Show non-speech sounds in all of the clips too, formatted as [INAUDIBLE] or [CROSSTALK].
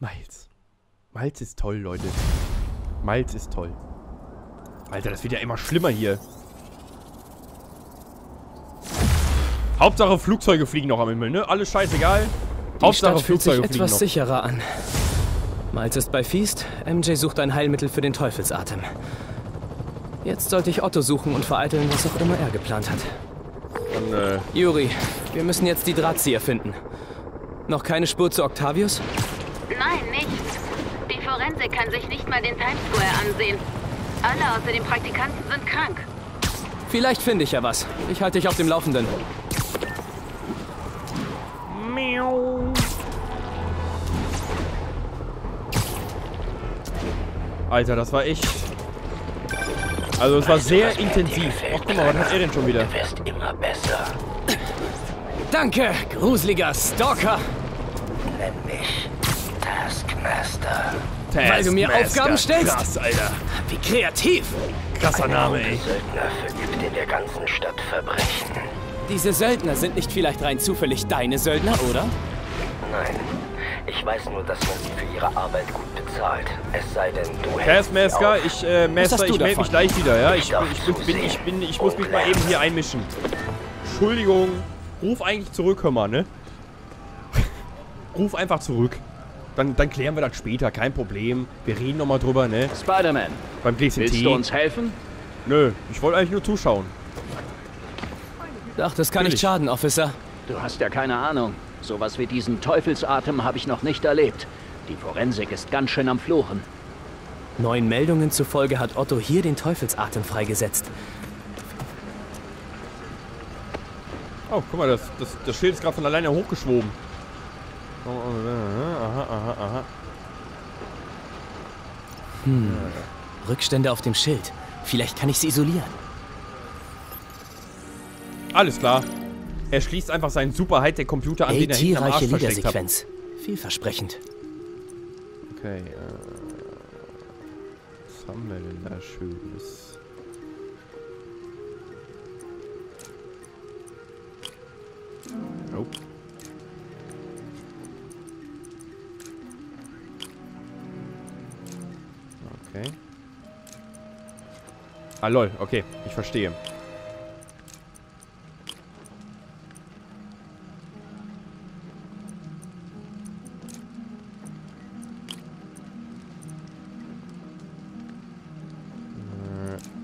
Miles. Miles ist toll, Leute. Miles ist toll. Alter, das wird ja immer schlimmer hier. Hauptsache Flugzeuge fliegen noch am Himmel, ne? Alles scheißegal. Die Hauptsache Stadt fühlt Flugzeuge sich etwas sicherer an. Miles ist bei Feast, MJ sucht ein Heilmittel für den Teufelsatem. Jetzt sollte ich Otto suchen und vereiteln, was auch immer er geplant hat. Dann, äh... Juri, wir müssen jetzt die Drahtzieher finden. Noch keine Spur zu Octavius? Nein, nicht. Die Forensik kann sich nicht mal den Times Square ansehen. Alle außer den Praktikanten sind krank. Vielleicht finde ich ja was. Ich halte dich auf dem Laufenden. Miau. Alter, das war echt... Also es war sehr intensiv. Ach, guck mal, was hat er denn schon wieder? Du wirst immer besser. Danke, gruseliger Stalker. Nenn mich Taskmaster. Taskmaster. Weil du mir Aufgaben stellst? Krass, Alter. Wie kreativ. Krasser Name, ey. Söldner verübt in der ganzen Stadt Verbrechen. Diese Söldner sind nicht vielleicht rein zufällig deine Söldner, oder? Nein. Ich weiß nur, dass man sie für ihre Arbeit gut bezahlt. Es sei denn, du hältst Masker, ich, äh, Master, ich melde mich gleich wieder, ja? Ich, ich, ich, bin, ich, bin, ich muss mich mal eben hier einmischen. Entschuldigung. Ruf eigentlich zurück, hör mal, ne? [LAUGHS] Ruf einfach zurück. Dann, dann klären wir das später, kein Problem. Wir reden nochmal drüber, ne? Spider-Man. Beim Gläschen Willst du uns helfen? Nö, ich wollte eigentlich nur zuschauen. Ach, das kann Natürlich. nicht schaden, Officer. Du hast ja keine Ahnung. Sowas wie diesen Teufelsatem habe ich noch nicht erlebt. Die Forensik ist ganz schön am Fluchen. Neuen Meldungen zufolge hat Otto hier den Teufelsatem freigesetzt. Oh, guck mal, das, das, das Schild ist gerade von alleine hochgeschwoben. Aha, aha, aha. Hm. Rückstände auf dem Schild. Vielleicht kann ich sie isolieren. Alles klar. Er schließt einfach seinen super Hightech-Computer an, den er hinten am Arsch Liedersequenz. Vielversprechend. Okay, äh, was haben wir denn da Schönes? Oh. Okay. Ah, lol. Okay, ich verstehe.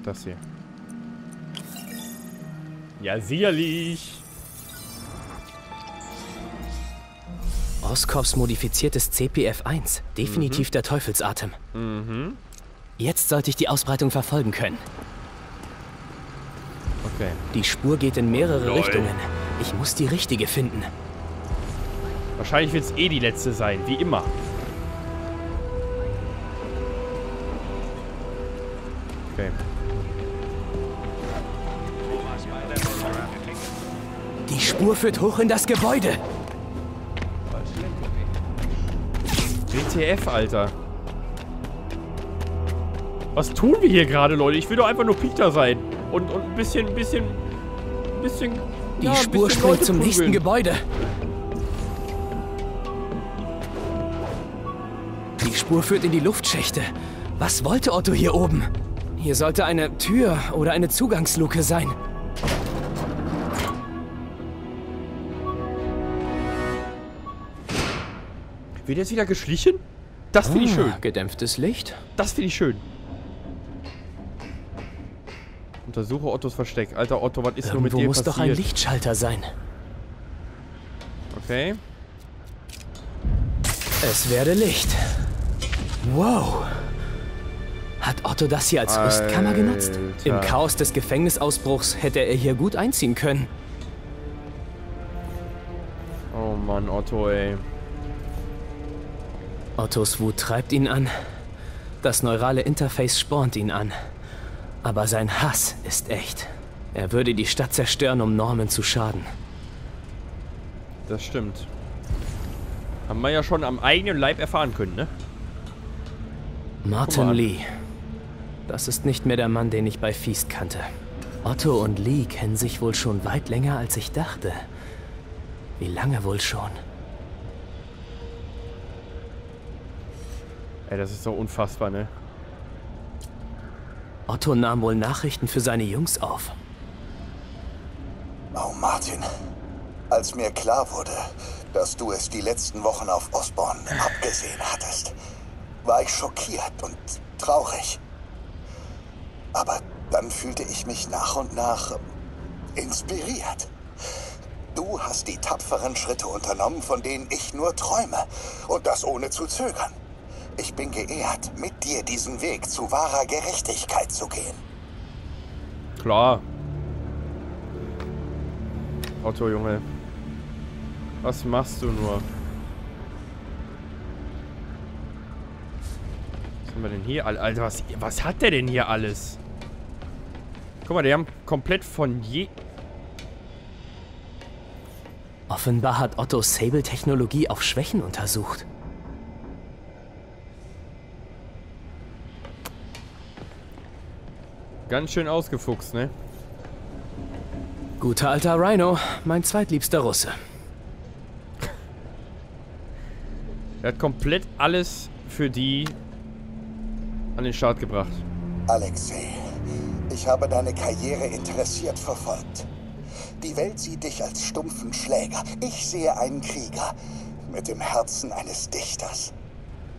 das hier. Ja, sicherlich. Oskovs modifiziertes CPF-1. Definitiv mhm. der Teufelsatem. Mhm. Jetzt sollte ich die Ausbreitung verfolgen können. Okay. Die Spur geht in mehrere Lol. Richtungen. Ich muss die richtige finden. Wahrscheinlich wird es eh die letzte sein, wie immer. Okay. Die Spur führt hoch in das Gebäude. WTF, Alter. Was tun wir hier gerade, Leute? Ich will doch einfach nur Peter sein. Und, und ein bisschen, ein bisschen, ein bisschen... Die ja, Spur bisschen springt zum nächsten Gebäude. Die Spur führt in die Luftschächte. Was wollte Otto hier oben? Hier sollte eine Tür oder eine Zugangsluke sein. Wird jetzt wieder geschlichen? Das finde ich ah, schön. Gedämpftes Licht. Das finde ich schön. Untersuche Ottos Versteck. Alter Otto, was ist Irgendwo nur mit dir muss passiert? doch ein Lichtschalter sein. Okay. Es werde Licht. Wow. Hat Otto das hier als Alter. Rüstkammer genutzt? Im Chaos des Gefängnisausbruchs hätte er hier gut einziehen können. Oh Mann, Otto, ey. Ottos Wut treibt ihn an. Das neurale Interface spornt ihn an. Aber sein Hass ist echt. Er würde die Stadt zerstören, um Norman zu schaden. Das stimmt. Haben wir ja schon am eigenen Leib erfahren können, ne? Martin Lee. Das ist nicht mehr der Mann, den ich bei Feast kannte. Otto und Lee kennen sich wohl schon weit länger, als ich dachte. Wie lange wohl schon? Ey, das ist so unfassbar, ne? Otto nahm wohl Nachrichten für seine Jungs auf. Oh, Martin. Als mir klar wurde, dass du es die letzten Wochen auf Osborne abgesehen hattest, war ich schockiert und traurig. Aber dann fühlte ich mich nach und nach inspiriert. Du hast die tapferen Schritte unternommen, von denen ich nur träume. Und das ohne zu zögern. Ich bin geehrt, mit dir diesen Weg zu wahrer Gerechtigkeit zu gehen. Klar. Otto, Junge. Was machst du nur? Was haben wir denn hier? Alter, was, was hat der denn hier alles? Guck mal, die haben komplett von je... Offenbar hat Otto Sable-Technologie auf Schwächen untersucht. Ganz schön ausgefuchst, ne? Guter alter Rhino, mein zweitliebster Russe. Er hat komplett alles für die an den Start gebracht. Alexei, ich habe deine Karriere interessiert verfolgt. Die Welt sieht dich als stumpfen Schläger. Ich sehe einen Krieger mit dem Herzen eines Dichters.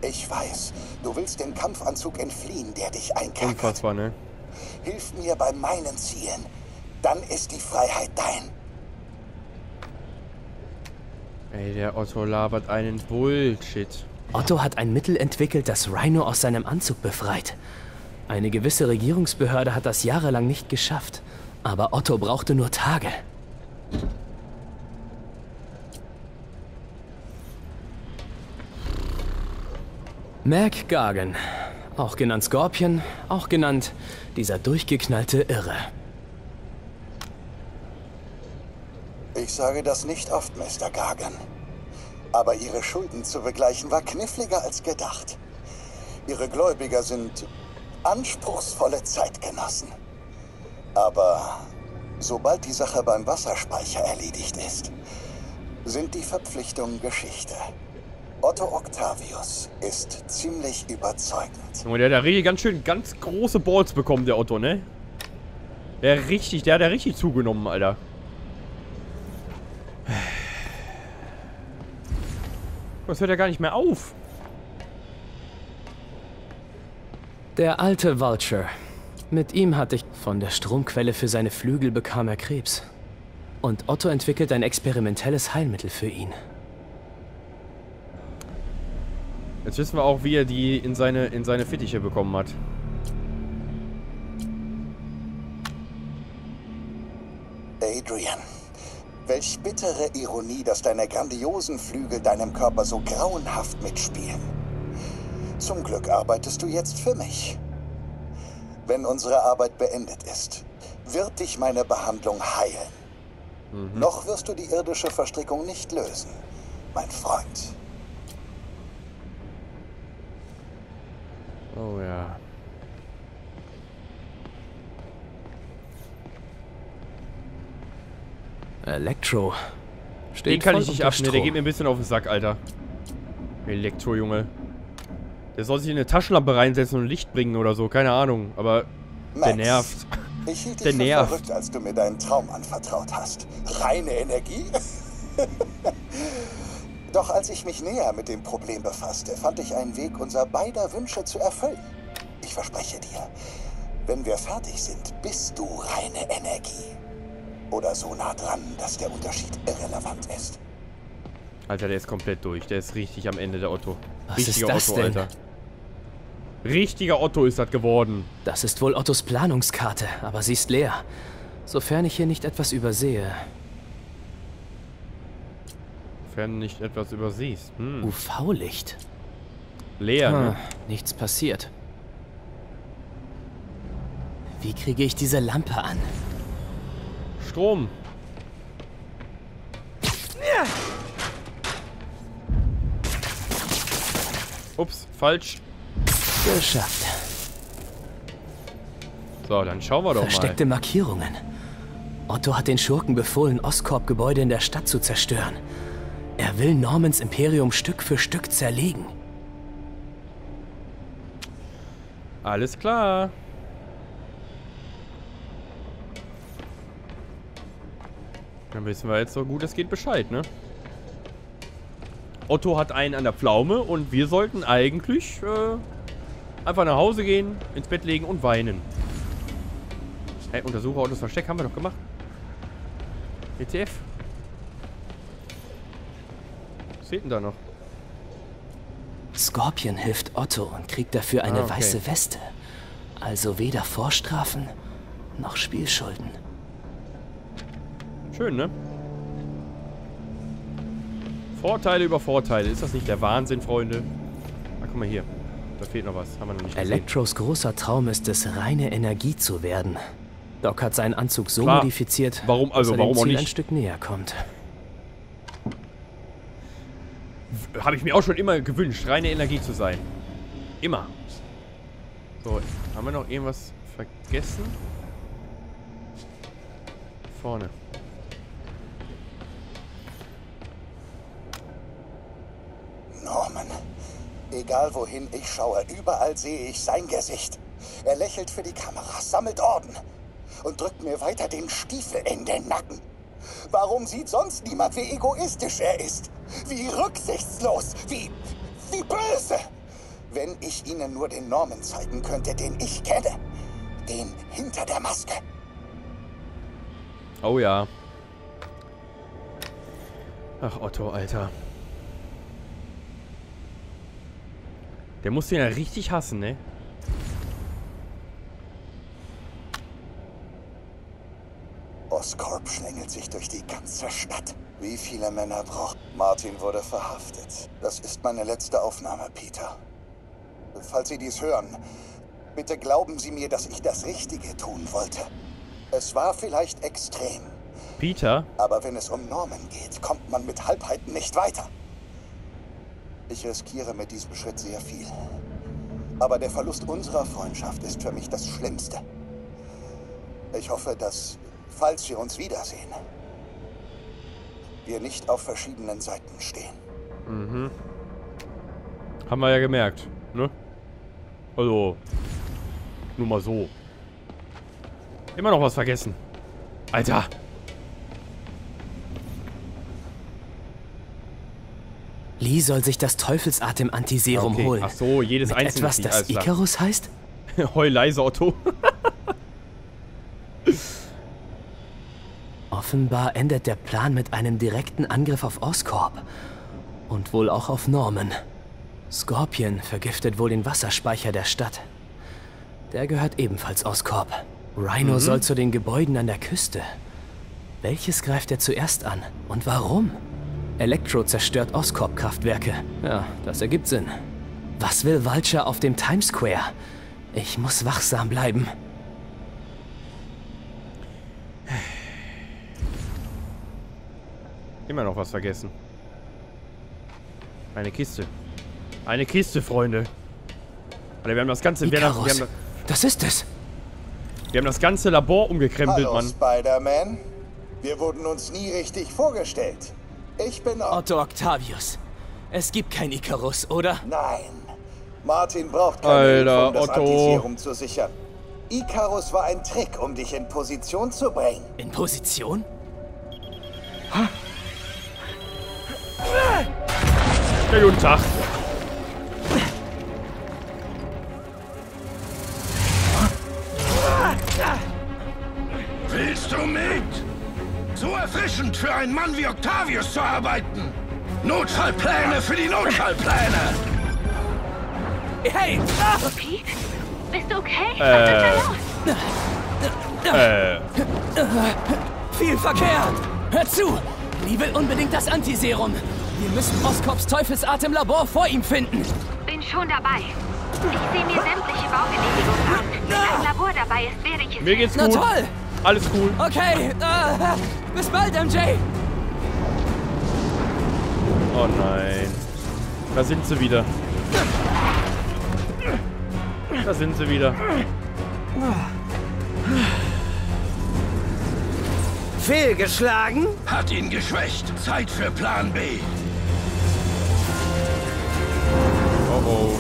Ich weiß, du willst dem Kampfanzug entfliehen, der dich einkerkert. Unfassbar, ne? Hilf mir bei meinen Zielen. Dann ist die Freiheit dein. Ey, der Otto labert einen Bullshit. Otto hat ein Mittel entwickelt, das Rhino aus seinem Anzug befreit. Eine gewisse Regierungsbehörde hat das jahrelang nicht geschafft. Aber Otto brauchte nur Tage. Mac Gargan, auch genannt Scorpion, auch genannt dieser durchgeknallte Irre. Ich sage das nicht oft, Mr. Gargan. Aber Ihre Schulden zu begleichen war kniffliger als gedacht. Ihre Gläubiger sind anspruchsvolle Zeitgenossen. Aber sobald die Sache beim Wasserspeicher erledigt ist, sind die Verpflichtungen Geschichte. Otto Octavius ist ziemlich überzeugend. Und der hat ja ganz schön ganz große Balls bekommen, der Otto, ne? Der richtig, der hat ja richtig zugenommen, Alter. Das hört ja gar nicht mehr auf. Der alte Vulture. Mit ihm hatte ich... Von der Stromquelle für seine Flügel bekam er Krebs. Und Otto entwickelt ein experimentelles Heilmittel für ihn. Jetzt wissen wir auch, wie er die in seine, in seine Fittiche bekommen hat. Adrian, welch bittere Ironie, dass deine grandiosen Flügel deinem Körper so grauenhaft mitspielen. Zum Glück arbeitest du jetzt für mich. Wenn unsere Arbeit beendet ist, wird dich meine Behandlung heilen. Mhm. Noch wirst du die irdische Verstrickung nicht lösen, mein Freund. Oh ja. Elektro. Steht den kann ich nicht abschneiden, der geht mir ein bisschen auf den Sack, Alter. Elektro, Junge. Der soll sich in eine Taschenlampe reinsetzen und Licht bringen oder so, keine Ahnung. Aber Max, der nervt. Ich hielt dich der nervt. verrückt, als du mir deinen Traum anvertraut hast. Reine Energie? [LAUGHS] Doch als ich mich näher mit dem Problem befasste, fand ich einen Weg, unser beider Wünsche zu erfüllen. Ich verspreche dir, wenn wir fertig sind, bist du reine Energie. Oder so nah dran, dass der Unterschied irrelevant ist. Alter, der ist komplett durch. Der ist richtig am Ende, der Otto. Was Richtiger ist das Otto, denn? Alter. Richtiger Otto ist das geworden. Das ist wohl Ottos Planungskarte, aber sie ist leer. Sofern ich hier nicht etwas übersehe. Sofern nicht etwas übersiehst. Hm. UV-Licht. Leer, hm, ne? Nichts passiert. Wie kriege ich diese Lampe an? Strom. Ups, falsch. Geschafft. So, dann schauen wir doch Versteckte mal. Markierungen. Otto hat den Schurken befohlen, Oscorp-Gebäude in der Stadt zu zerstören. Er will Normans Imperium Stück für Stück zerlegen. Alles klar. Dann wissen wir jetzt so gut es geht Bescheid, ne? Otto hat einen an der Pflaume und wir sollten eigentlich äh, einfach nach Hause gehen, ins Bett legen und weinen. Hey, Untersucher Ottos Versteck haben wir doch gemacht. ETF. Was fehlt denn da noch? Scorpion hilft Otto und kriegt dafür eine ah, okay. weiße Weste. Also weder Vorstrafen noch Spielschulden. Schön, ne? Vorteile über Vorteile. Ist das nicht der Wahnsinn, Freunde? Ah, guck mal hier. Da fehlt noch was. Haben wir noch nicht gesehen. Elektros großer Traum ist es, reine Energie zu werden. Doc hat seinen Anzug so Klar. modifiziert, warum, also, dass er warum dem Ziel ein Stück näher kommt. Habe ich mir auch schon immer gewünscht, reine Energie zu sein. Immer. So, haben wir noch irgendwas vergessen? Vorne. Norman. Egal wohin ich schaue, überall sehe ich sein Gesicht. Er lächelt für die Kamera, sammelt Orden und drückt mir weiter den Stiefel in den Nacken. Warum sieht sonst niemand, wie egoistisch er ist? Wie rücksichtslos, wie, wie böse? Wenn ich Ihnen nur den Norman zeigen könnte, den ich kenne. Den hinter der Maske. Oh ja. Ach, Otto, Alter. Der muss den ja richtig hassen, ne? Schlängelt sich durch die ganze Stadt. Wie viele Männer braucht... Martin wurde verhaftet. Das ist meine letzte Aufnahme, Peter. Falls Sie dies hören, bitte glauben Sie mir, dass ich das Richtige tun wollte. Es war vielleicht extrem. Peter? Aber wenn es um Norman geht, kommt man mit Halbheiten nicht weiter. Ich riskiere mit diesem Schritt sehr viel. Aber der Verlust unserer Freundschaft ist für mich das Schlimmste. Ich hoffe, dass, falls wir uns wiedersehen, wir nicht auf verschiedenen Seiten stehen. Mhm. Haben wir ja gemerkt, ne? Also, nur mal so. Immer noch was vergessen. Alter! Lee soll sich das Teufelsatem-Antiserum okay. holen. Ach so, jedes Mit einzelne. etwas, das Icarus heißt? [LAUGHS] Heul leise, Otto. [LAUGHS] Offenbar endet der Plan mit einem direkten Angriff auf Oscorp. Und wohl auch auf Norman. Scorpion vergiftet wohl den Wasserspeicher der Stadt. Der gehört ebenfalls Oscorp. Rhino mhm. soll zu den Gebäuden an der Küste. Welches greift er zuerst an? Und warum? Elektro zerstört Oscorp-Kraftwerke. Ja, das ergibt Sinn. Was will Vulture auf dem Times Square? Ich muss wachsam bleiben. Immer noch was vergessen. Eine Kiste. Eine Kiste, Freunde. Alter, wir haben das ganze... Wir haben, wir haben, das ist es. Wir haben das ganze Labor umgekrempelt, Hallo, Mann. Spider-Man. Wir wurden uns nie richtig vorgestellt. Ich bin Otto Octavius. Es gibt kein Icarus, oder? Nein. Martin braucht keine Alter, Hilfe, um das Otto. Antiserum zu sichern. Icarus war ein Trick, um dich in Position zu bringen. In Position? Ja, guten Tag. Willst du mit? So erfrischend für einen Mann wie Octavius zu arbeiten. Notfallpläne für die Notfallpläne. Hey! Pete? Bist du okay? Äh. Was Äh. Viel Verkehr! Hör zu! Lee will unbedingt das Antiserum. Wir müssen Oscorps Teufelsatemlabor vor ihm finden. Bin schon dabei. Ich sehe mir sämtliche Baugenehmigungen an. Wenn ein Labor dabei ist, werde ich es Mir geht's gut. Na toll! Alles cool. Okay, uh, bis bald, MJ. Oh nein. Da sind sie wieder. Da sind sie wieder. Fehlgeschlagen? Hat ihn geschwächt. Zeit für Plan B. Oh oh.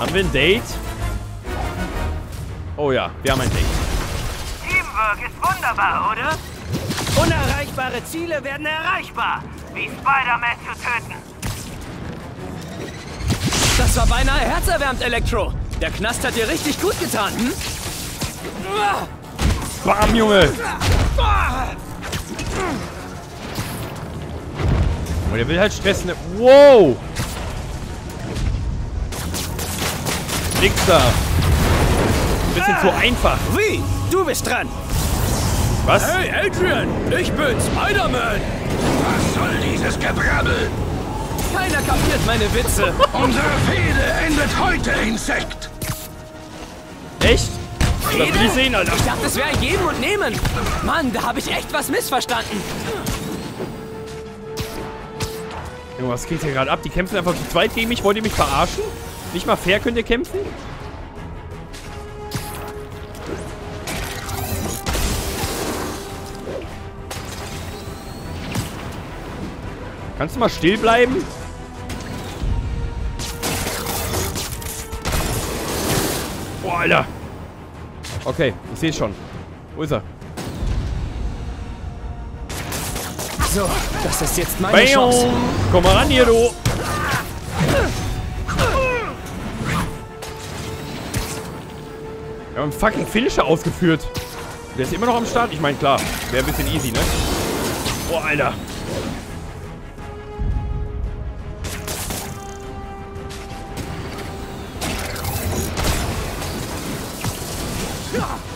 Haben wir ein Date? Oh ja, wir haben ein Date. Teamwork ist wunderbar, oder? Unerreichbare Ziele werden erreichbar. Wie Spider-Man zu töten. Das war beinahe herzerwärmt, Elektro. Der Knast hat dir richtig gut getan, hm? Bam, Junge! Und der will halt stressen. Wow! Nix da. Ein bisschen zu einfach. Wie? Du bist dran. Was? Hey, Adrian! Ich bin Spider-Man! Was soll dieses Gebrabbel? Keiner kapiert meine Witze. [LAUGHS] Unsere Fehde endet heute, Insekt. Echt? Das will ich sehen, Alter. Ich dachte, es wäre geben und nehmen. Mann, da habe ich echt was missverstanden. Junge, was geht hier gerade ab? Die kämpfen einfach zu zweit gegen mich. Wollt ihr mich verarschen? Nicht mal fair könnt ihr kämpfen? Kannst du mal still bleiben? Boah, Alter. Okay, ich sehe schon. Wo ist er? So, das ist jetzt meine Bam. Chance. Komm mal ran hier, du. Wir haben einen fucking Finisher ausgeführt. Der ist immer noch am Start. Ich meine, klar, wäre ein bisschen easy, ne? Boah, Alter.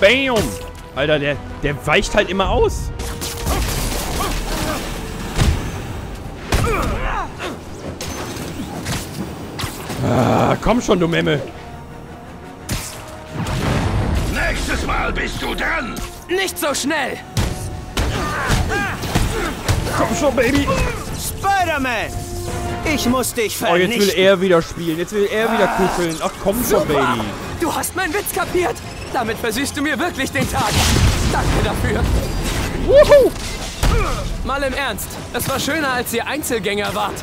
Bam! Alter, der, der weicht halt immer aus. Ah, komm schon, du Memme. Nächstes Mal bist du dran. Nicht so schnell. Komm schon, Baby. Spider-Man! Ich muss dich vernichten. Oh, jetzt will er wieder spielen. Jetzt will er wieder kuscheln. Ach, komm schon, Baby. Du hast meinen Witz kapiert. Damit versüßt du mir wirklich den Tag. Danke dafür. Wuhu! Mal im Ernst. Es war schöner, als ihr Einzelgänger wart.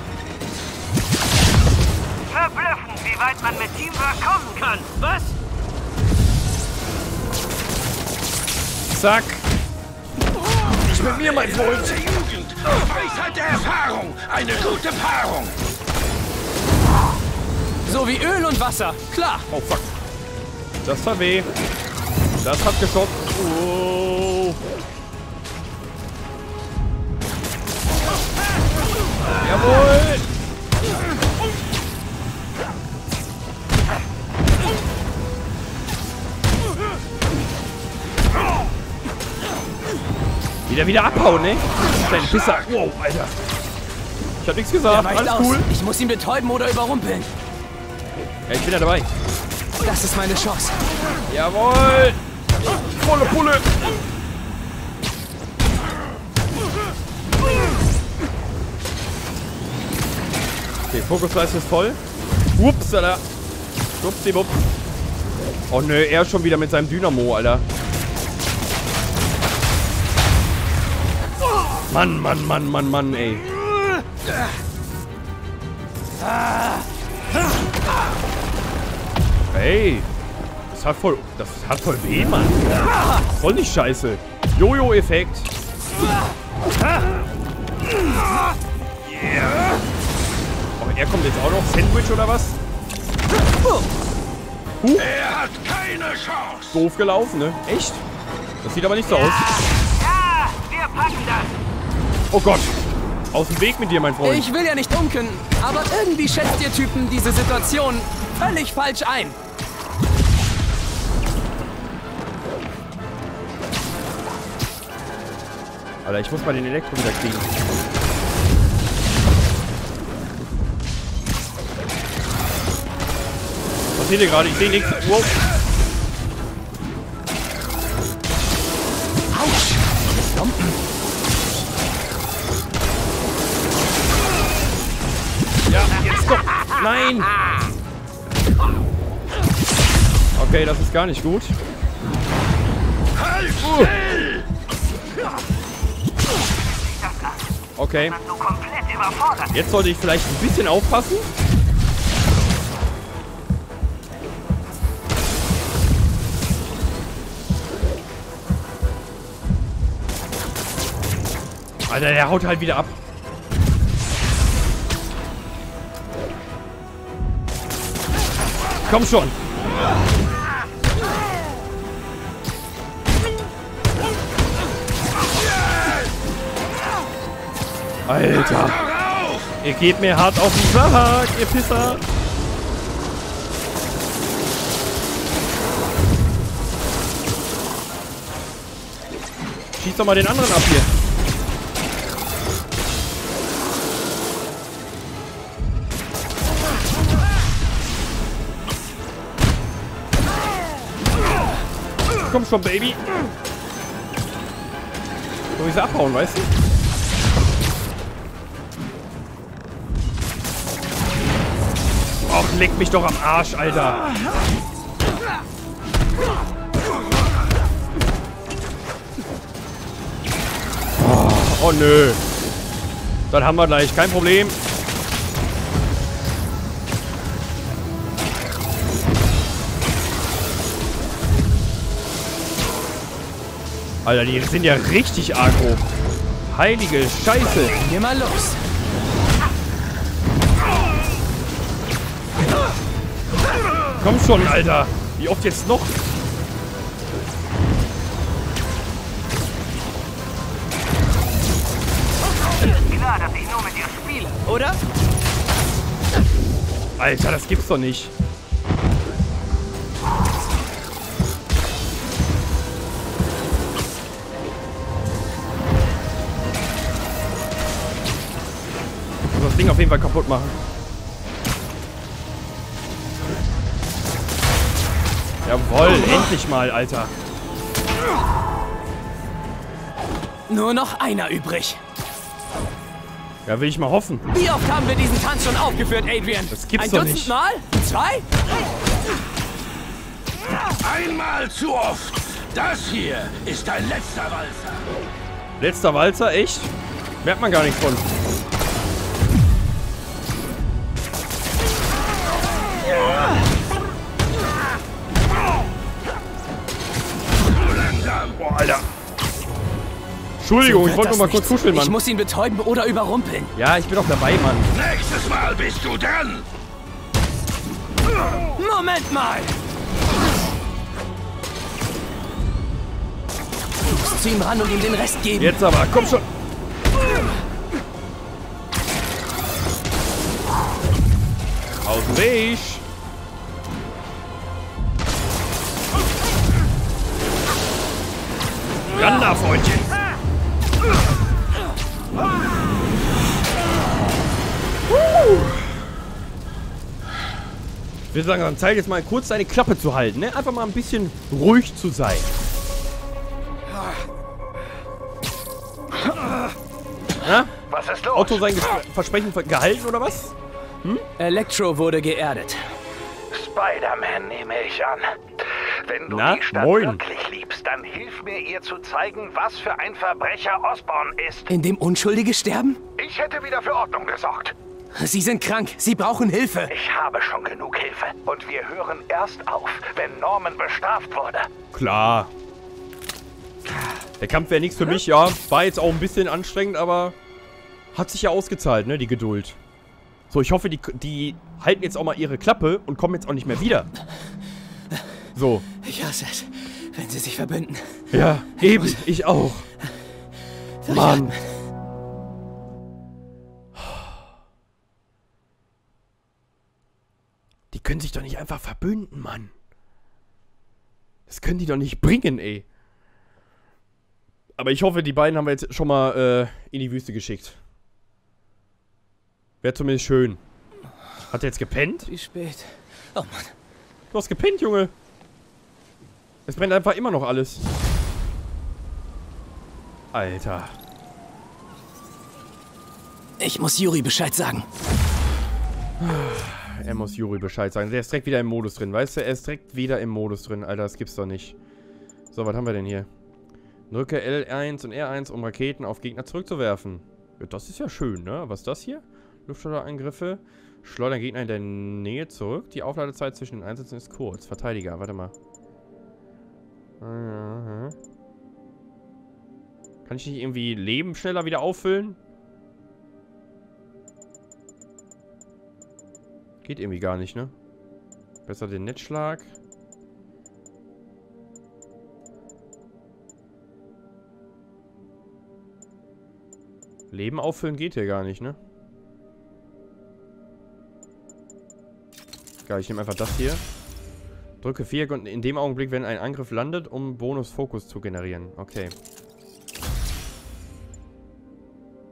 Verblüffend, wie weit man mit Teamwork kommen kann. Was? Zack. Nicht mit mir, mein Freund. Jugend. Weisheit der Erfahrung. Eine gute Paarung. So wie Öl und Wasser. Klar. Oh, fuck. Das war weh. Das hat geschockt. Oh. Jawohl. Wieder wieder abhauen, ne? Dein Pisser. Wow, Alter. Ich hab nichts gesagt. Alles cool. Ich muss ihn betäuben oder überrumpeln. Ja, ich bin ja dabei. Das ist meine Chance. Jawohl! Volle Pulle! Okay, Fokusleiste ist voll. Ups, Alter. Upsi-wupp. Oh nö, er schon wieder mit seinem Dynamo, Alter. Mann, Mann, Mann, Mann, Mann, ey. Ey. Das hat voll... Das hat voll weh, Mann. Voll nicht scheiße. Jojo-Effekt. Oh, er kommt jetzt auch noch. Sandwich oder was? Huh. Er hat keine Chance. Doof gelaufen, ne? Echt? Das sieht aber nicht so aus. Ja, wir packen das. Oh Gott. Aus dem Weg mit dir, mein Freund. Ich will ja nicht unken, aber irgendwie schätzt ihr Typen diese Situation völlig falsch ein. Alter, ich muss mal den Elektro wieder kriegen. Was seht ihr gerade? Ich sehe nichts. Wow. Ja, jetzt doch. Nein! Okay, das ist gar nicht gut. Halt still! Okay. Jetzt sollte ich vielleicht ein bisschen aufpassen. Alter, der haut halt wieder ab. Komm schon. Alter. Ihr geht mir hart auf den Sack, ihr Pisser. Schieß doch mal den anderen ab hier. Komm schon, Baby. Soll ich sie abhauen, weißt du? Leck mich doch am Arsch, Alter. Oh, nö. Dann haben wir gleich. Kein Problem. Alter, die sind ja richtig aggro. Heilige Scheiße. Geh mal los. Komm schon, Alter. Wie oft jetzt noch? Klar, dass ich nur mit dir spiele, oder? Alter, das gibt's doch nicht. Das Ding auf jeden Fall kaputt machen. Jawoll, endlich mal, Alter. Nur noch einer übrig. Ja, will ich mal hoffen. Wie oft haben wir diesen Tanz schon aufgeführt, Adrian? Das gibt's Ein doch Dutzend nicht. Mal? Zwei? Einmal zu oft. Das hier ist dein letzter Walzer. Letzter Walzer, echt? Merkt man gar nichts von. Entschuldigung, So ich wollte nur mal kurz kuscheln, Ich Mann. muss ihn betäuben oder überrumpeln. Ja, ich bin doch dabei, Mann. Nächstes Mal bist du dran. Moment mal! Ich muss zu ihm ran und ihm den Rest geben. Jetzt aber, komm schon. Aus dem Weg. Ran da, Freundchen. Ich würde sagen, dann Zeit jetzt mal kurz deine Klappe zu halten, ne? Einfach mal ein bisschen ruhig zu sein. Na? Was ist los? Otto sein Versprechen ver- gehalten oder was? Elektro wurde geerdet. Spider-Man nehme ich an. Wenn du Na, die Stadt moin. wirklich liebst, dann hilf mir ihr zu zeigen, was für ein Verbrecher Osborn ist. In dem Unschuldige sterben? Ich hätte wieder für Ordnung gesorgt. Sie sind krank. Sie brauchen Hilfe. Ich habe schon genug Hilfe. Und wir hören erst auf, wenn Norman bestraft wurde. Klar. Der Kampf wäre nichts für mich, ja. War jetzt auch ein bisschen anstrengend, aber hat sich ja ausgezahlt, ne, die Geduld. So, ich hoffe, die, die halten jetzt auch mal ihre Klappe und kommen jetzt auch nicht mehr wieder. So. Ich hasse es, wenn sie sich verbünden. Ja, eben. Ich auch. Mann. Die können sich doch nicht einfach verbünden, Mann. Das können die doch nicht bringen, ey. Aber ich hoffe, die beiden haben wir jetzt schon mal äh, in die Wüste geschickt. Wäre zumindest schön. Hat er jetzt gepennt? Wie spät? Oh Mann. Du hast gepennt, Junge. Es brennt einfach immer noch alles. Alter. Ich muss Juri Bescheid sagen. [SIGHS] Er muss Juri Bescheid sagen. Der ist direkt wieder im Modus drin, weißt du? Er ist direkt wieder im Modus drin. Alter, das gibt's doch nicht. So, was haben wir denn hier? Drücke L1 und R1, um Raketen auf Gegner zurückzuwerfen. Ja, das ist ja schön, ne? Was ist das hier? Luftschleuderangriffe. Schleudern Gegner in der Nähe zurück. Die Aufladezeit zwischen den Einsätzen ist kurz. Verteidiger, warte mal. Aha. Kann ich nicht irgendwie Leben schneller wieder auffüllen? Geht irgendwie gar nicht, ne? Besser den Netzschlag. Leben auffüllen geht hier gar nicht, ne? Geil, ich nehme einfach das hier. Drücke 4 in dem Augenblick, wenn ein Angriff landet, um Bonus-Fokus zu generieren. Okay.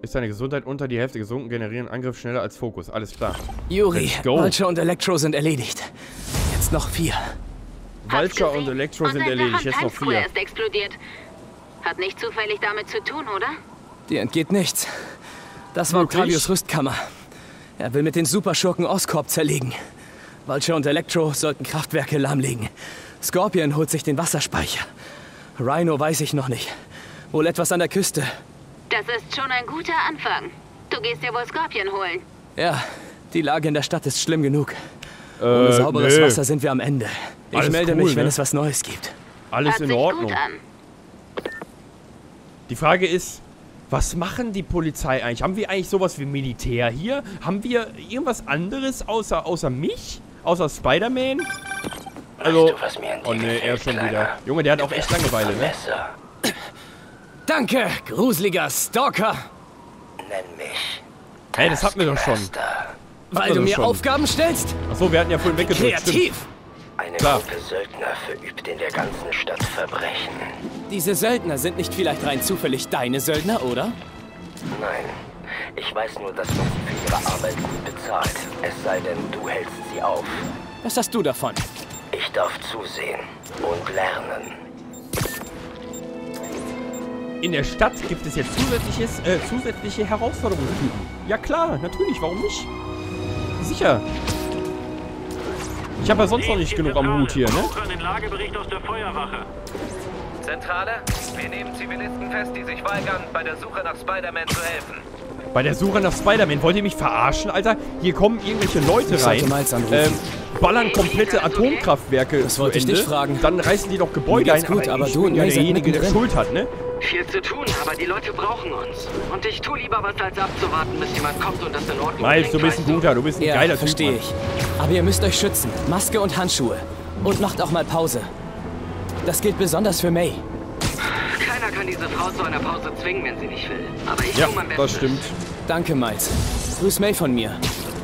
Ist deine Gesundheit unter die Hälfte gesunken, generieren Angriff schneller als Fokus. Alles klar. Juri, Vulture und Elektro sind erledigt. Jetzt noch vier. Vulture und Elektro sind erledigt. Jetzt noch vier. Ist explodiert. Hat nicht zufällig damit zu tun, oder? Dir entgeht nichts. Das war Octavius Rüstkammer. Er will mit den Superschurken Oscorp zerlegen. Vulture und Elektro sollten Kraftwerke lahmlegen. Scorpion holt sich den Wasserspeicher. Rhino weiß ich noch nicht. Wohl etwas an der Küste. Das ist schon ein guter Anfang. Du gehst ja wohl Scorpion holen. Ja, die Lage in der Stadt ist schlimm genug. Äh, Ohne sauberes nö. Wasser sind wir am Ende. Ich Alles melde cool, mich, wenn ne? es was Neues gibt. Alles Hört in Ordnung. Die Frage ist, was machen die Polizei eigentlich? Haben wir eigentlich sowas wie Militär hier? Haben wir irgendwas anderes außer, außer mich? Außer Spider-Man? Also, weißt du, oh ne, er schon wieder. Junge, der hat auch echt Langeweile, ne? Danke, gruseliger Stalker. Nenn mich. Hey, das hatten wir doch schon. Weil du mir schon. Aufgaben stellst? Achso, wir hatten ja vorhin weggedrückt. Kreativ. Stimmt. Eine Klar. Gruppe Söldner verübt in der ganzen Stadt Verbrechen. Diese Söldner sind nicht vielleicht rein zufällig deine Söldner, oder? Nein. Ich weiß nur, dass man sie für ihre Arbeit gut bezahlt. Es sei denn, du hältst sie auf. Was hast du davon? Ich darf zusehen und lernen. In der Stadt gibt es jetzt zusätzliches, äh, zusätzliche Herausforderungen. Ja klar, natürlich, warum nicht? Sicher. Ich habe ja sonst noch nicht genug am Hut hier, ne? Zentrale, wir nehmen Zivilisten fest, die sich weigern, bei der Suche nach Spider-Man zu helfen. Bei der Suche nach Spider-Man? Wollt ihr mich verarschen, Alter? Hier kommen irgendwelche Leute rein, ähm, ballern komplette Atomkraftwerke das wollte ich dich fragen. Dann reißen die doch Gebäude ein. gut, aber, aber du und ja derjenige, der Schuld hat, ne? Viel zu tun, aber die Leute brauchen uns. Und ich tue lieber was, als abzuwarten, bis jemand kommt und das in Ordnung Miles, du bist ein guter, du bist ein ja, geiler verstehe ich. Aber ihr müsst euch schützen. Maske und Handschuhe. Und macht auch mal Pause. Das gilt besonders für May. Kann diese Frau zu einer Pause zwingen, wenn sie nicht will. Aber ich ja, tue mein Bestes. das stimmt. Danke, Miles. Grüß May von mir.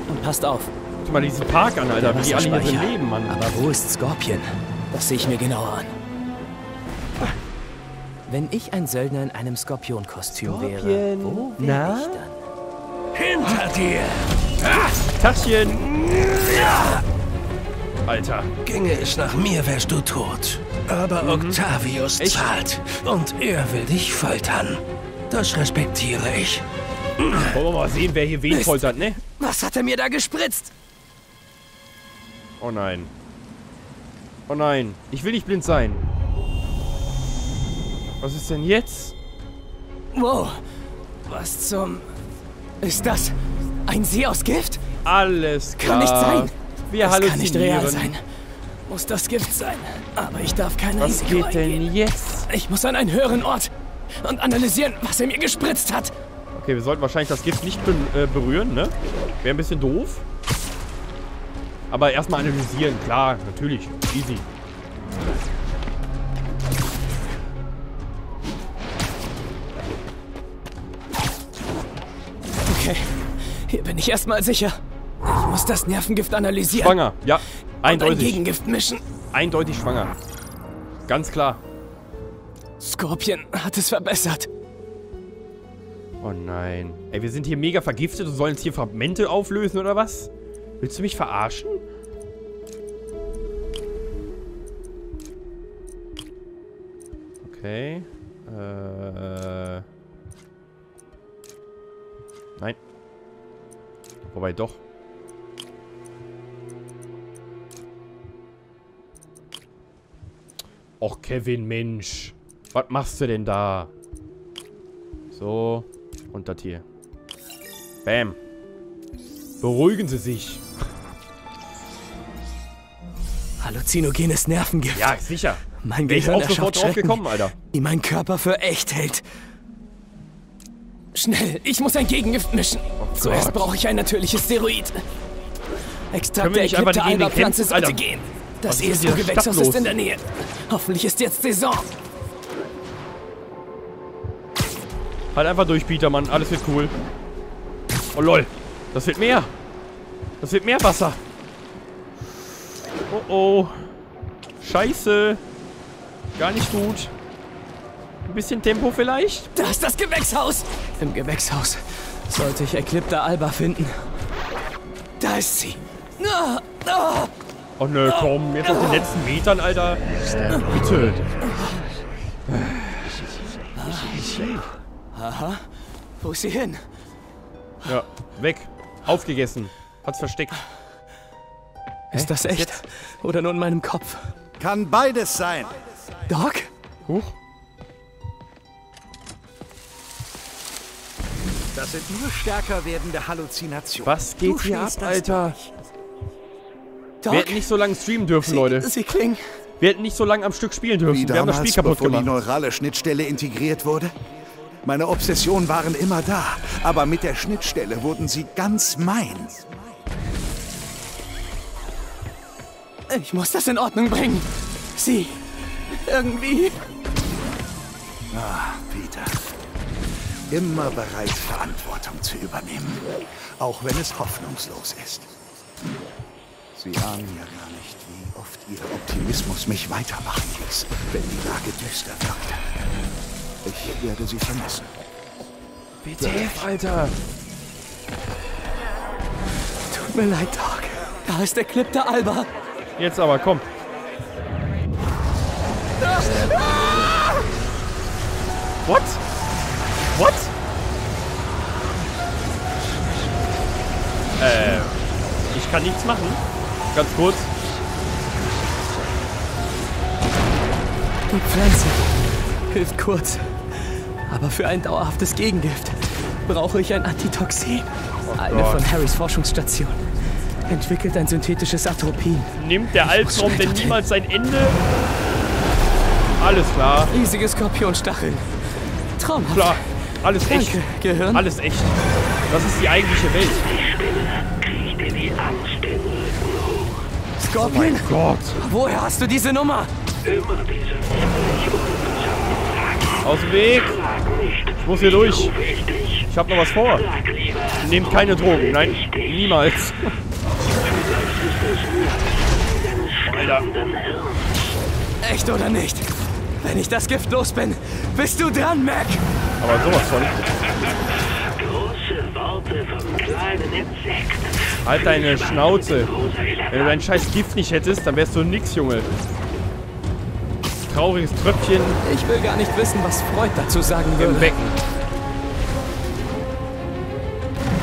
Und passt auf. Guck mal diesen Park an, Alter, wie die alle hier leben, Mann. Aber wo ist Scorpion? Das sehe ich mir genauer an. Wenn ich ein Söldner in einem Skorpionkostüm wäre, wo wäre ich dann? Hinter dir! Taschen! Alter. Ginge es nach mir, wärst du tot. Aber mhm. Octavius Echt? zahlt. Und er will dich foltern. Das respektiere ich. Wollen wir mal sehen, wer hier wen foltert, ne? Was hat er mir da gespritzt? Oh nein. Oh nein. Ich will nicht blind sein. Was ist denn jetzt? Wow. Was zum... Ist das ein See aus Gift? Alles klar. Kann nicht sein. Wir das kann nicht real sein. Muss das Gift sein. Aber ich darf kein Was Risiko geht denn eingehen. jetzt? Ich muss an einen höheren Ort und analysieren, was er mir gespritzt hat. Okay, wir sollten wahrscheinlich das Gift nicht be äh, berühren, ne? Wäre ein bisschen doof. Aber erstmal analysieren, klar, natürlich. Easy. Okay, hier bin ich erstmal sicher. Ich muss das Nervengift analysieren. Schwanger, ja. Eindeutig. Ein Gegengift mischen. Eindeutig schwanger. Ganz klar. Scorpion hat es verbessert. Oh nein. Ey, wir sind hier mega vergiftet und sollen jetzt hier Fragmente auflösen oder was? Willst du mich verarschen? Okay. Äh. Nein. Wobei doch. Och, Kevin, Mensch. Was machst du denn da? So. Und das hier. Bam. Beruhigen Sie sich. Halluzinogenes Nervengift. Ja, sicher. Mein Gehirn auch sofort drauf gekommen, Alter. Die mein Körper für echt hält. Schnell, ich muss ein Gegengift mischen. Oh Zuerst brauche ich ein natürliches Steroid. Extrakt der eklipte Alba-Pflanze sollte gehen. Das ESO-Gewächshaus ist in der Nähe. Hoffentlich ist jetzt Saison. Halt einfach durch, Peter, Mann. Alles wird cool. Oh, lol. Das wird mehr. Das wird mehr Wasser. Oh, oh. Scheiße. Gar nicht gut. Ein bisschen Tempo vielleicht? Da ist das Gewächshaus. Im Gewächshaus sollte ich Eklipta Alba finden. Da ist sie. Oh nö, komm. Jetzt auf den letzten Metern, Alter. Bitte. Aha. Wo ist sie hin? Ja, weg. Aufgegessen. Hat's versteckt. Ist das echt? Oder nur in meinem Kopf? Kann beides sein. Doc? Huch. Das sind nur stärker werdende Halluzinationen. Was geht du hier ab, Alter? Doc? Wir hätten nicht so lange streamen dürfen, sie, Leute. Sie klingen... Wir hätten nicht so lange am Stück spielen dürfen. Wie Wir haben das Spiel kaputt bevor gemacht. die neurale Schnittstelle integriert wurde? Meine Obsessionen waren immer da, aber mit der Schnittstelle wurden sie ganz mein. Ich muss das in Ordnung bringen. Sie. Irgendwie. Ah, Peter. Immer bereit, Verantwortung zu übernehmen. Auch wenn es hoffnungslos ist. Sie ahnen ja gar nicht, wie oft Ihr Optimismus mich weitermachen ließ, wenn die Lage düster wirkte. Ich werde Sie vermissen. WTF, Alter! Tut mir leid, Doc. Da ist der Clip der Alba. Jetzt aber, komm. What? What? Äh, ich kann nichts machen. Ganz kurz. Die Pflanze hilft kurz. Aber für ein dauerhaftes Gegengift brauche ich ein Antitoxin. Oh Eine von Harrys Forschungsstation. Entwickelt ein synthetisches Atropin. Nimmt der Albtraum denn niemals sein Ende? Alles klar. Riesige Skorpionstacheln. Traumhaft. Klar. Alles Danke, echt. Gehirn. Alles echt. Das ist die eigentliche Welt. Skorpion? Oh mein Gott. Woher hast du diese Nummer? Aus dem Weg. Ich muss hier durch. Ich hab noch was vor. Nehmt keine Drogen. Nein, niemals. Alter. Echt oder nicht? Wenn ich das Gift los bin, bist du dran, Mac. Aber sowas von. Große Worte vom kleinen Insekt. Halt deine Schnauze. Wenn du dein scheiß Gift nicht hättest, dann wärst du nix, Junge. Trauriges Tröpfchen. Ich will gar nicht wissen, was Freud dazu sagen würde. Im Becken.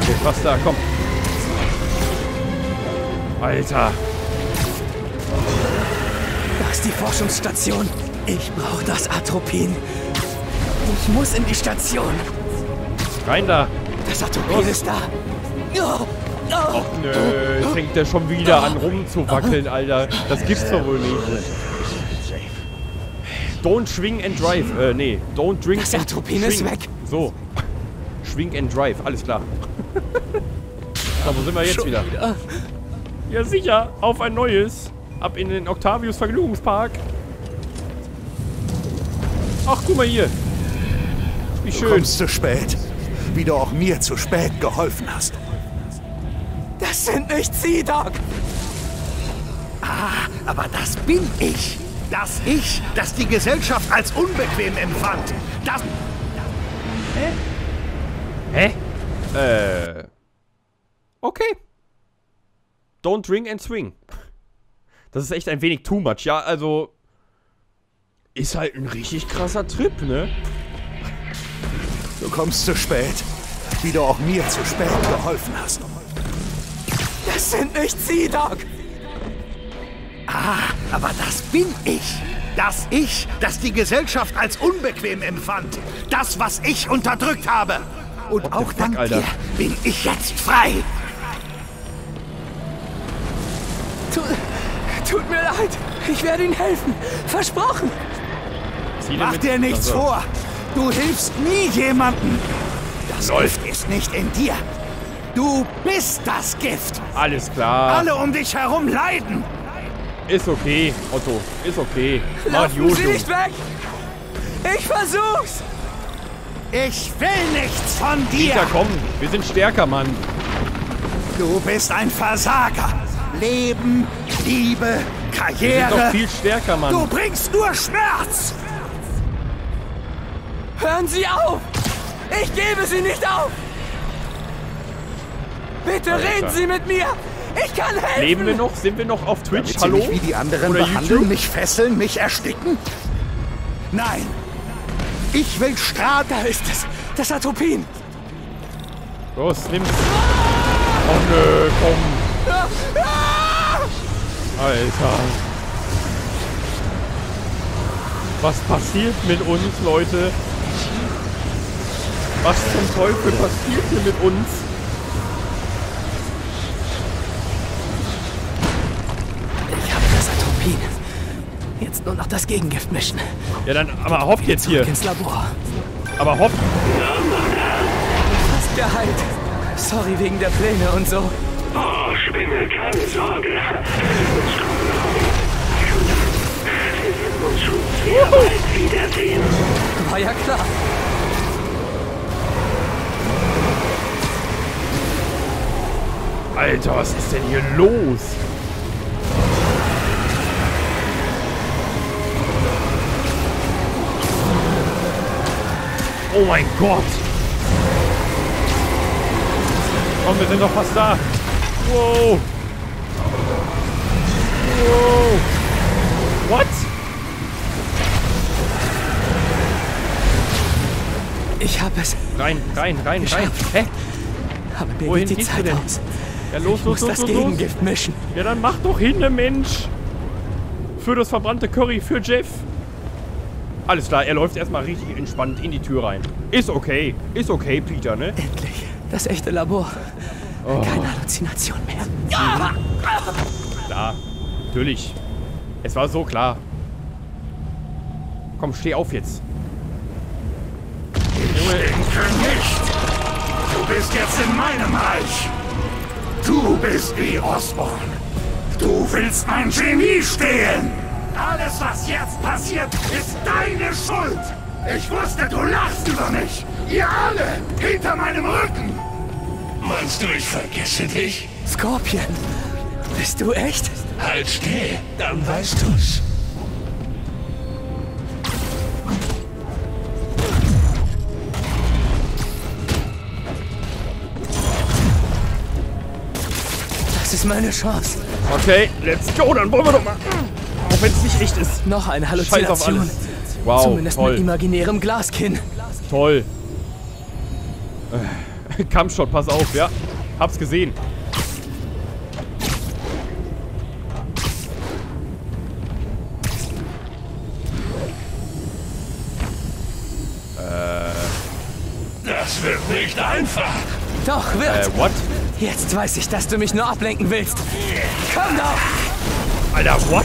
Okay, fast da, komm. Alter. Da ist die Forschungsstation. Ich brauche das Atropin. Ich muss in die Station. Rein da. Das Atropin Los. ist da. Oh. Oh. Och nö, jetzt fängt der schon wieder an rumzuwackeln, Alter. Das gibt's doch wohl nicht. Don't swing and drive. Äh, nee. Don't drink das Atropin ist weg. So. Schwing and drive. Alles klar. so, wo sind wir jetzt wieder? wieder? Ja, sicher. Auf ein neues. Ab in den Octavius Vergnügungspark. Ach, guck mal hier. Wie schön. Du kommst zu spät. Wie du auch mir zu spät geholfen hast. Das sind nicht Sie, Doc. Ah, aber das bin ich. Das Ich, das die Gesellschaft als unbequem empfand. Das... Hä? Hä? Äh... Okay. Don't drink and swing. Das ist echt ein wenig too much. Ja, also... Ist halt ein richtig krasser Trip, ne? Du kommst zu spät. Wie du auch mir zu spät geholfen hast. Das sind nicht Sie, Doc. Ah, aber das bin ich. Das Ich, das die Gesellschaft als unbequem empfand. Das, was ich unterdrückt habe. Und What auch dank Alter? dir bin ich jetzt frei. Tu, tut mir leid. Ich werde Ihnen helfen. Versprochen. Mach dir nichts also. vor. Du hilfst nie jemandem. Das Läuft. Ist nicht in dir. Du bist das Gift. Alles klar. Alle um dich herum leiden. Ist okay, Otto. Ist okay. Laufen Sie nicht weg. Ich versuch's. Ich will nichts von dir. Peter, komm. Wir sind stärker, Mann. Du bist ein Versager. Leben, Liebe, Karriere. Wir sind doch viel stärker, Mann. Du bringst nur Schmerz. Hören Sie auf. Ich gebe Sie nicht auf. Bitte Alter. reden Sie mit mir. Ich kann helfen. Leben wir noch? Sind wir noch auf Twitch? Damit Hallo? Sie mich wie die anderen Oder behandeln, YouTube? mich fesseln, mich ersticken? Nein. Ich will Strahl. Da ist es. Das Atropin. Los, nimm's. Oh nö, komm. Alter. Was passiert mit uns, Leute? Was zum Teufel passiert hier mit uns? Jetzt nur noch das Gegengift mischen. Ja, dann, aber hopp jetzt hier. ins Labor. Aber hopp. Fast geheilt. Sorry wegen der Pläne und so. Oh, Spinne, keine Sorge. Wir werden uns schon sehr bald wiedersehen. War ja klar. Alter, was ist denn hier los? Oh mein Gott. Komm, wir sind doch fast da. Wow. Wow. What? Ich habe es. Rein, rein, rein, rein. Hä? Aber mir Wohin geht die Zeit aus. Ja, los, ich los, muss los, das los, Gegengift los. mischen. Ja, dann mach doch hin, ne Mensch. Für das verbrannte Curry, für Jeff. Alles klar, er läuft erstmal richtig entspannt in die Tür rein. Ist okay. Ist okay, Peter, ne? Endlich. Das echte Labor. Oh. Keine Halluzination mehr. Ja. Klar. Natürlich. Es war so klar. Komm, steh auf jetzt. Ich denke nicht. Du bist jetzt in meinem Reich. Du bist wie Osborn. Du willst mein Genie stehlen. Alles, was jetzt passiert, ist deine Schuld. Ich wusste, du lachst über mich. Ihr alle, hinter meinem Rücken. Meinst du, ich vergesse dich? Scorpion, bist du echt? Halt still, dann weißt du's. Das ist meine Chance. Okay, let's go, dann wollen wir doch mal. Auch wenn es nicht echt ist. Noch eine Halluzination. Wow, Zumindest toll. mit imaginärem Glaskinn. Toll. Äh, Kampfshot, pass auf, ja. Hab's gesehen. Äh. Das wird nicht einfach. Doch, wird. Äh, what? Jetzt weiß ich, dass du mich nur ablenken willst. Komm doch! Alter, what?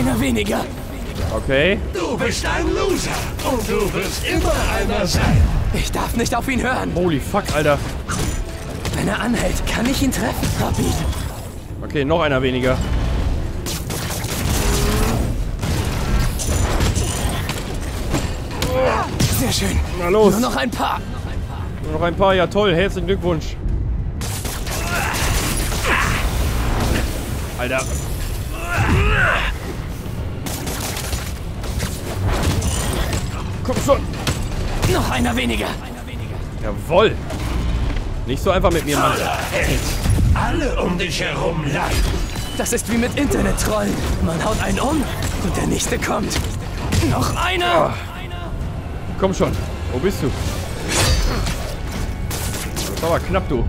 Einer weniger. Okay. Du bist ein Loser und du wirst immer einer sein. Ich darf nicht auf ihn hören. Holy fuck, Alter. Wenn er anhält, kann ich ihn treffen, Rapid. Okay, noch einer weniger. Sehr schön. Na los. Nur noch ein paar. Nur noch ein paar, ja toll. Herzlichen Glückwunsch. Alter. Komm schon. Noch einer weniger. Jawoll. Nicht so einfach mit mir, Mann. Alle um dich herum leiden. Das ist wie mit Internet-Trollen. Man haut einen um und der nächste kommt. Noch einer. Oh. Komm schon. Wo bist du? Das war aber knapp, du.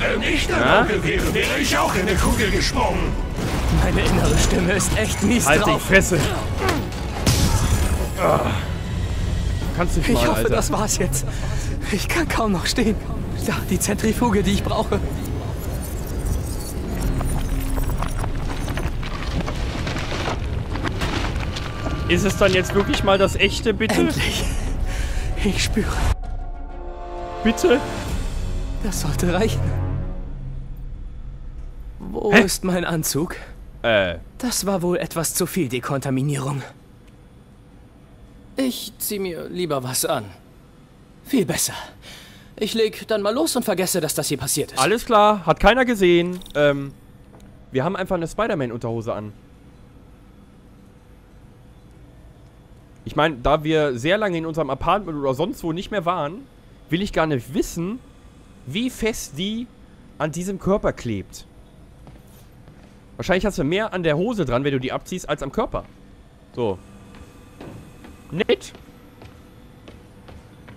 Wenn ich der ja? wäre, wäre ich auch in eine Kugel gesprungen. Meine innere Stimme ist echt mies halt drauf. die Fresse. Oh. Kannst du nicht Ich mal, hoffe, Alter. das war's jetzt. Ich kann kaum noch stehen. Da, die Zentrifuge, die ich brauche. Ist es dann jetzt wirklich mal das echte, bitte? Endlich. Ich spüre. Bitte? Das sollte reichen. Wo Hä? ist mein Anzug? Äh. Das war wohl etwas zu viel Dekontaminierung. Ich zieh mir lieber was an. Viel besser. Ich leg dann mal los und vergesse, dass das hier passiert ist. Alles klar, hat keiner gesehen. Ähm, wir haben einfach eine Spider-Man-Unterhose an. Ich meine, da wir sehr lange in unserem Apartment oder sonst wo nicht mehr waren, will ich gar nicht wissen, wie fest die an diesem Körper klebt. Wahrscheinlich hast du mehr an der Hose dran, wenn du die abziehst, als am Körper. So. Nett.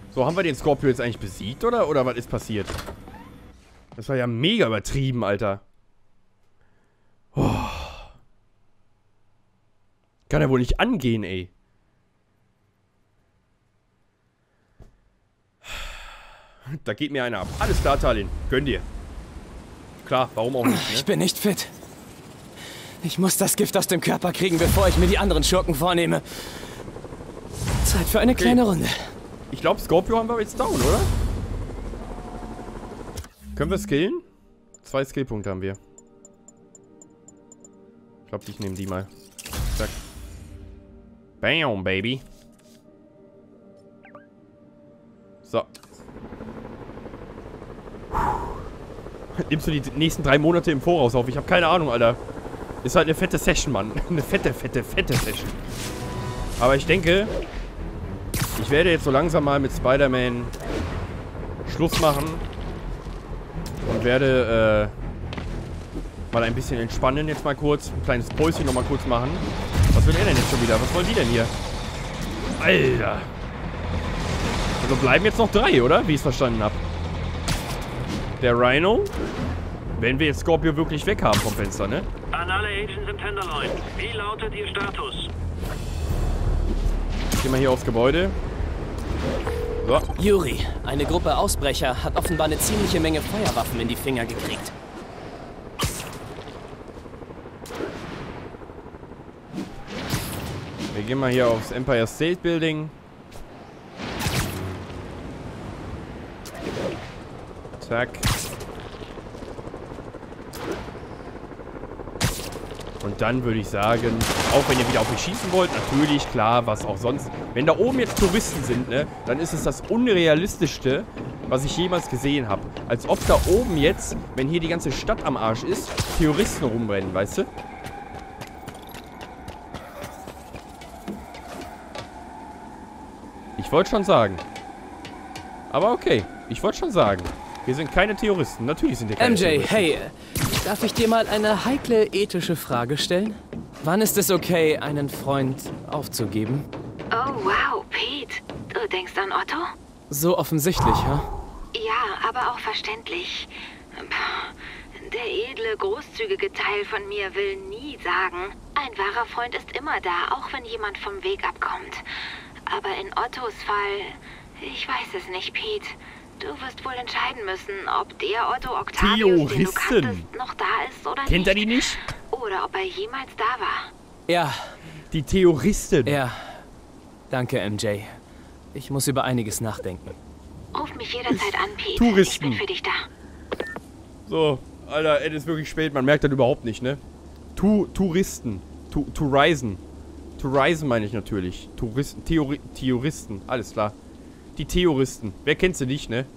So, haben wir den Scorpio jetzt eigentlich besiegt, oder? Oder was ist passiert? Das war ja mega übertrieben, Alter. Oh. Kann ja wohl nicht angehen, ey. Da geht mir einer ab. Alles klar, Talin. Gönn dir. Klar, warum auch nicht, ne? Ich bin nicht fit. Ich muss das Gift aus dem Körper kriegen, bevor ich mir die anderen Schurken vornehme. Zeit für eine okay. kleine Runde. Ich glaube, Scorpio haben wir jetzt down, oder? Können wir skillen? Zwei Skillpunkte haben wir. Ich glaube, ich nehme die mal. Zack. Bam, Baby. So. Nimmst du die nächsten drei Monate im Voraus auf? Ich habe keine Ahnung, Alter. Ist halt eine fette Session, Mann. [LAUGHS] Eine fette, fette, fette Session. Aber ich denke, ich werde jetzt so langsam mal mit Spider-Man Schluss machen. Und werde äh, mal ein bisschen entspannen jetzt mal kurz. Ein kleines Päuschen noch mal kurz machen. Was will er denn jetzt schon wieder? Was wollen die denn hier? Alter. Also bleiben jetzt noch drei, oder? Wie ich es verstanden habe. Der Rhino. Wenn wir jetzt Scorpio wirklich weg haben vom Fenster, ne? An alle Agents im Tenderloin. Wie lautet Ihr Status? Gehen wir hier aufs Gebäude. So. Yuri, eine Gruppe Ausbrecher hat offenbar eine ziemliche Menge Feuerwaffen in die Finger gekriegt. Wir gehen mal hier aufs Empire State Building. Zack. Und dann würde ich sagen, auch wenn ihr wieder auf mich schießen wollt, natürlich, klar, was auch sonst. Wenn da oben jetzt Touristen sind, ne, dann ist es das Unrealistischste, was ich jemals gesehen habe. Als ob da oben jetzt, wenn hier die ganze Stadt am Arsch ist, Terroristen rumrennen, weißt du? Ich wollte schon sagen. Aber okay, ich wollte schon sagen. Wir sind keine Terroristen. Natürlich sind wir keine MJ, Terroristen. hey, Darf ich dir mal eine heikle ethische Frage stellen? Wann ist es okay, einen Freund aufzugeben? Oh, wow, Pete. Du denkst an Otto? So offensichtlich, ha? Ja, aber auch verständlich. Der edle, großzügige Teil von mir will nie sagen, ein wahrer Freund ist immer da, auch wenn jemand vom Weg abkommt. Aber in Ottos Fall, ich weiß es nicht, Pete. Du wirst wohl entscheiden müssen, ob der Otto Octavius, den du kanntest, noch da ist oder Kennt nicht. er die nicht? Oder ob er jemals da war. Ja. Die Theoristen. Ja. Danke, MJ. Ich muss über einiges nachdenken. Ruf mich jederzeit an, Pete. Touristen. Ich bin für dich da. So, Alter, es ist wirklich spät. Man merkt das überhaupt nicht, ne? Tu Touristen. Tu Touristen. Touristen meine ich natürlich. Touristen. Theori Theoristen. Alles klar. Die Theoristen. Wer kennt sie nicht, ne?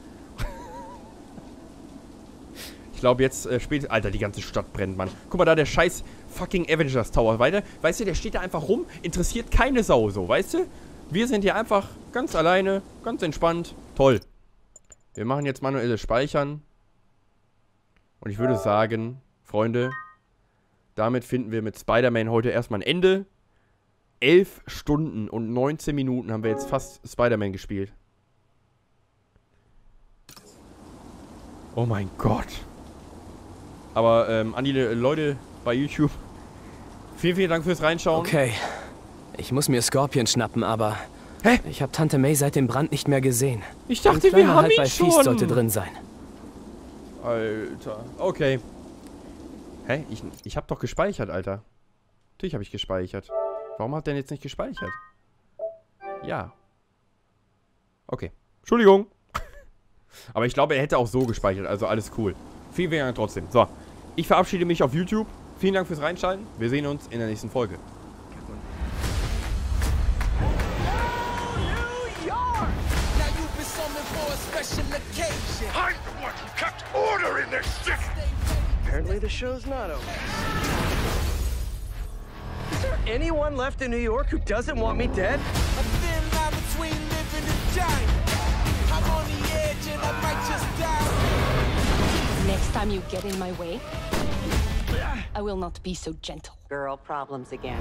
ich glaube jetzt äh, spät... Alter, die ganze Stadt brennt, Mann. Guck mal da, der scheiß fucking Avengers Tower. Weiter, weißt du, der steht da einfach rum, interessiert keine Sau so, weißt du? Wir sind hier einfach ganz alleine, ganz entspannt. Toll. Wir machen jetzt manuelles Speichern. Und ich würde sagen, Freunde, damit finden wir mit Spider-Man heute erstmal ein Ende. 11 Stunden und 19 Minuten haben wir jetzt fast Spider-Man gespielt. Oh mein Gott. Aber ähm, an die Leute bei YouTube, vielen, vielen Dank fürs Reinschauen. Okay. Ich muss mir Scorpion schnappen, aber Hä? ich habe Tante May seit dem Brand nicht mehr gesehen. Ich dachte, wir haben halt ihn bei schon. Feast sollte drin sein. Alter. Okay. Hä? Ich, ich habe doch gespeichert, Alter. Natürlich habe ich gespeichert. Warum hat der jetzt nicht gespeichert? Ja. Okay. Entschuldigung. Aber ich glaube, er hätte auch so gespeichert. Also alles cool. Vielen Dank trotzdem. So. Ich verabschiede mich auf YouTube. Vielen Dank fürs Reinschalten. Wir sehen uns in der nächsten Folge. Apparently the show's not over. Is there anyone left in New York who doesn't want me dead? A thin line between living and dying. Time you get in my way, I will not be so gentle. Girl problems again.